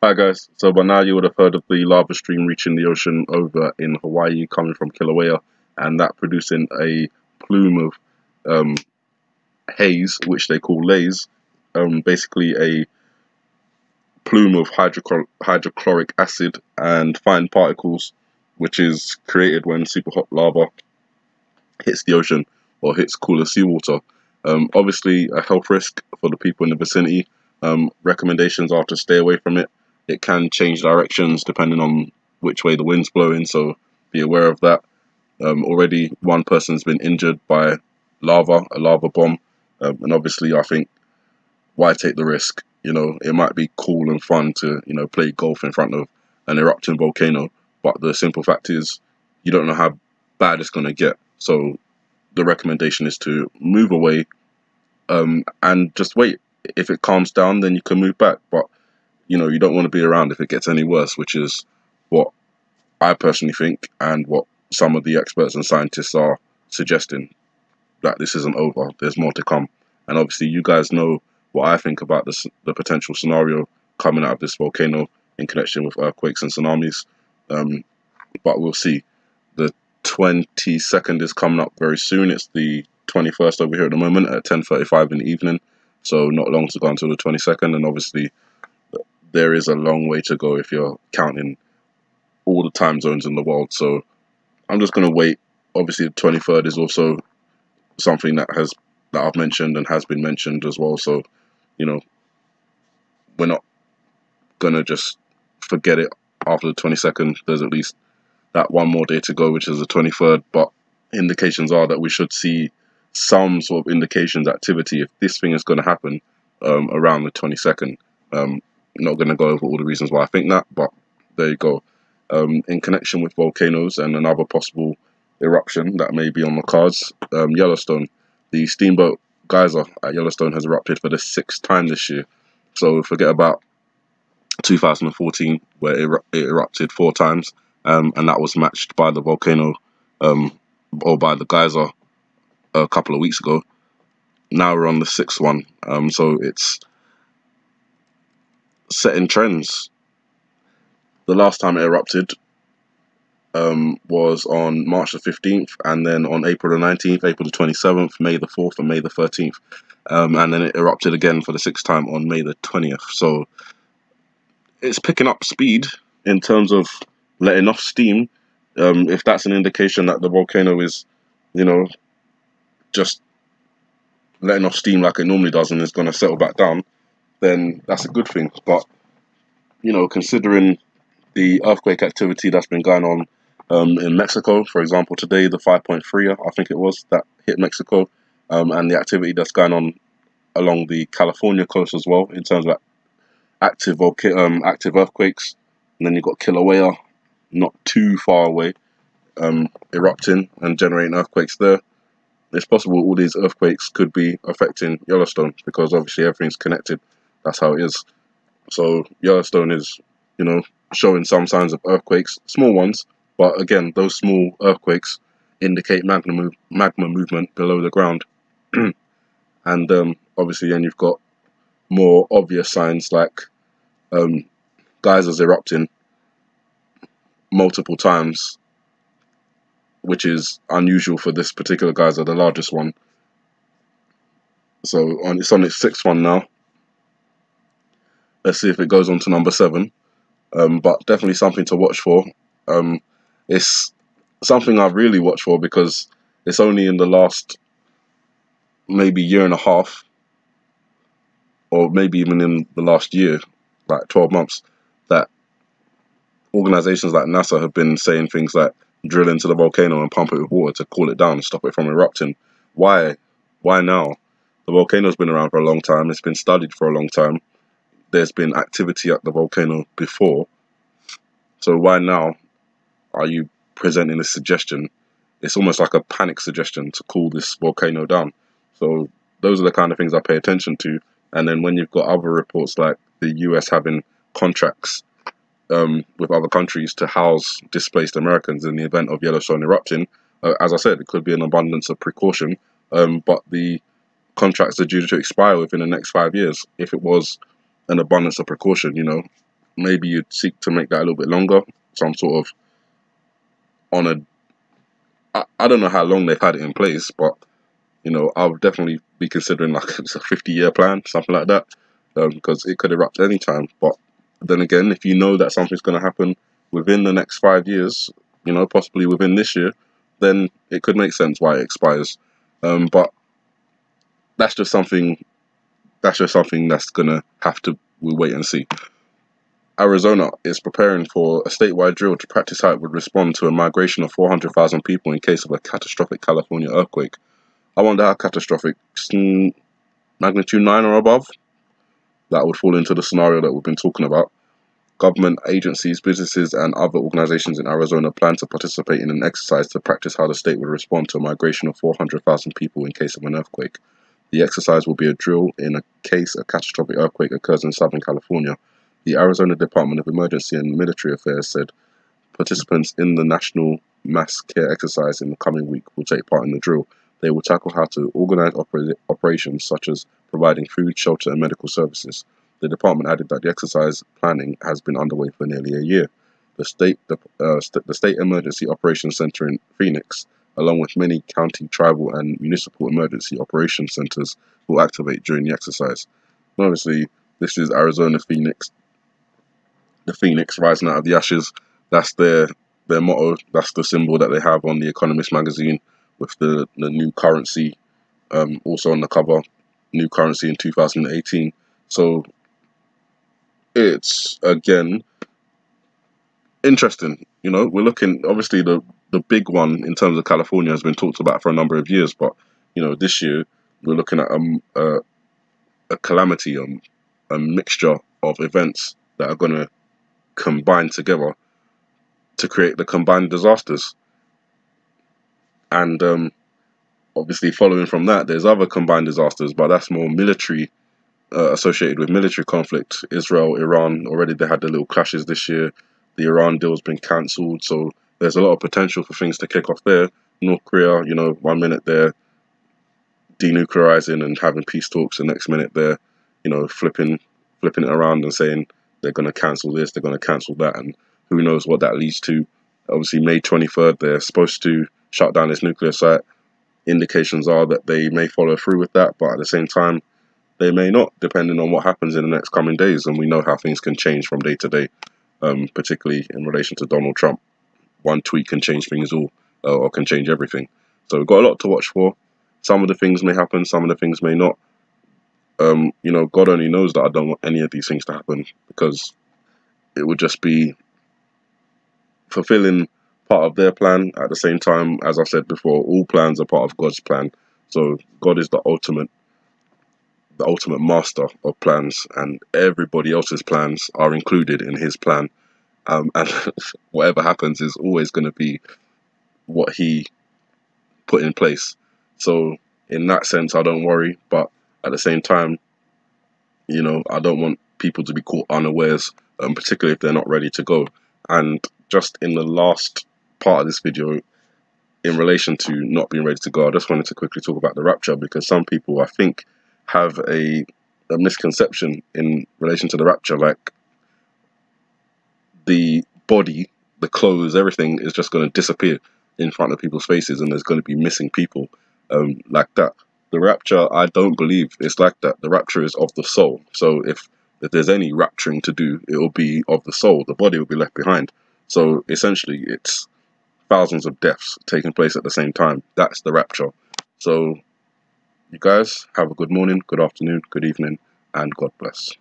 Hi guys, so by now you would have heard of the lava stream reaching the ocean over in Hawaii coming from Kilauea and that producing a plume of um, haze, which they call laze, um, basically a plume of hydrochloric acid and fine particles, which is created when super hot lava hits the ocean or hits cooler seawater. Um, obviously, a health risk for the people in the vicinity. Um, recommendations are to stay away from it it can change directions depending on which way the wind's blowing, so be aware of that. Um, already, one person's been injured by lava, a lava bomb, um, and obviously, I think why take the risk? You know, it might be cool and fun to you know play golf in front of an erupting volcano, but the simple fact is, you don't know how bad it's going to get. So, the recommendation is to move away um, and just wait. If it calms down, then you can move back. But you know, you don't want to be around if it gets any worse, which is what I personally think and what some of the experts and scientists are suggesting that this isn't over. There's more to come. And obviously, you guys know what I think about this, the potential scenario coming out of this volcano in connection with earthquakes and tsunamis. Um, but we'll see. The 22nd is coming up very soon. It's the 21st over here at the moment at 10.35 in the evening. So not long to go until the 22nd. And obviously, there is a long way to go if you're counting all the time zones in the world. So I'm just gonna wait. Obviously, the 23rd is also something that has that I've mentioned and has been mentioned as well. So you know, we're not gonna just forget it after the 22nd. There's at least that one more day to go, which is the 23rd. But indications are that we should see some sort of indications activity if this thing is going to happen um, around the 22nd. Um, not going to go over all the reasons why I think that, but there you go. Um, in connection with volcanoes and another possible eruption that may be on the cards, um, Yellowstone, the Steamboat Geyser at Yellowstone has erupted for the sixth time this year. So forget about 2014 where it, it erupted four times, um, and that was matched by the volcano um, or by the geyser a couple of weeks ago. Now we're on the sixth one, um, so it's setting trends. The last time it erupted um, was on March the 15th, and then on April the 19th, April the 27th, May the 4th, and May the 13th. Um, and then it erupted again for the sixth time on May the 20th. So it's picking up speed in terms of letting off steam. Um, if that's an indication that the volcano is, you know, just letting off steam like it normally does and is going to settle back down, then that's a good thing. But you know, considering the earthquake activity that's been going on um, in Mexico, for example, today the 5.3, I think it was, that hit Mexico, um, and the activity that's going on along the California coast as well in terms of active um, active earthquakes. And then you've got Kilauea, not too far away, um, erupting and generating earthquakes there. It's possible all these earthquakes could be affecting Yellowstone because obviously everything's connected. That's how it is. So Yellowstone is, you know, showing some signs of earthquakes, small ones, but again, those small earthquakes indicate magma, move, magma movement below the ground. and um, obviously, then you've got more obvious signs like um, geysers erupting multiple times, which is unusual for this particular geyser, the largest one. So on, it's on its sixth one now. Let's see if it goes on to number seven. Um, but definitely something to watch for. Um, it's something I've really watched for because it's only in the last maybe year and a half, or maybe even in the last year, like 12 months, that organizations like NASA have been saying things like drill into the volcano and pump it with water to cool it down and stop it from erupting. Why? Why now? The volcano's been around for a long time. It's been studied for a long time there's been activity at the volcano before. So why now are you presenting a suggestion? It's almost like a panic suggestion to cool this volcano down. So those are the kind of things I pay attention to. And then when you've got other reports like the US having contracts um, with other countries to house displaced Americans in the event of Yellowstone erupting, uh, as I said, it could be an abundance of precaution. Um, but the contracts are due to expire within the next five years. If it was an abundance of precaution. You know, maybe you'd seek to make that a little bit longer, some sort of on a. I, I don't know how long they've had it in place, but you know, I would definitely be considering like it's a 50 year plan, something like that, um, because it could erupt any time. But then again, if you know that something's going to happen within the next five years, you know, possibly within this year, then it could make sense why it expires. Um, but that's just something. That's just something that's gonna have to we wait and see. Arizona is preparing for a statewide drill to practice how it would respond to a migration of 400,000 people in case of a catastrophic California earthquake. I wonder how catastrophic magnitude 9 or above that would fall into the scenario that we've been talking about. Government agencies, businesses, and other organizations in Arizona plan to participate in an exercise to practice how the state would respond to a migration of 400,000 people in case of an earthquake. The exercise will be a drill in a case a catastrophic earthquake occurs in Southern California. The Arizona Department of Emergency and Military Affairs said participants in the National Mass Care exercise in the coming week will take part in the drill. They will tackle how to organize oper operations such as providing food, shelter, and medical services. The department added that the exercise planning has been underway for nearly a year. The state, the, uh, st the State Emergency Operations Center in Phoenix, along with many county, tribal, and municipal emergency operation centers, will activate during the exercise. And obviously, this is Arizona Phoenix, the Phoenix rising out of the ashes. That's their their motto. That's the symbol that they have on the Economist magazine with the the new currency, um, also on the cover, new currency in 2018. So it's again interesting. You know, we're looking obviously the the big one in terms of California has been talked about for a number of years, but you know, this year we're looking at a a calamity, um, a mixture of events that are going to combine together to create the combined disasters. And um, obviously, following from that, there's other combined disasters, but that's more military uh, associated with military conflict. Israel, Iran, already they had the little clashes this year. The Iran deal's been cancelled, so there's a lot of potential for things to kick off there. North Korea, you know, one minute they're denuclearizing and having peace talks, the next minute they're, you know, flipping flipping it around and saying they're going to cancel this, they're going to cancel that, and who knows what that leads to. Obviously, May 23rd, they're supposed to shut down this nuclear site. Indications are that they may follow through with that, but at the same time, they may not, depending on what happens in the next coming days. And we know how things can change from day to day, um, particularly in relation to Donald Trump. One tweet can change things all, uh, or can change everything. So we've got a lot to watch for. Some of the things may happen, some of the things may not. Um, you know, God only knows that I don't want any of these things to happen because it would just be fulfilling part of their plan at the same time. As I said before, all plans are part of God's plan. So God is the ultimate the ultimate master of plans, and everybody else's plans are included in his plan. Um, and whatever happens is always going to be what he put in place. So, in that sense, I don't worry. But at the same time, you know, I don't want people to be caught unawares, um, particularly if they're not ready to go. And just in the last part of this video, in relation to not being ready to go, I just wanted to quickly talk about the rapture because some people, I think, have a, a misconception in relation to the rapture. Like the body, the clothes, everything is just going to disappear in front of people's faces, and there's going to be missing people um, like that. The rapture, I don't believe it's like that. The rapture is of the soul. So if if there's any rapturing to do, it will be of the soul. The body will be left behind. So essentially, it's thousands of deaths taking place at the same time. That's the rapture. So you guys have a good morning, good afternoon, good evening, and God bless.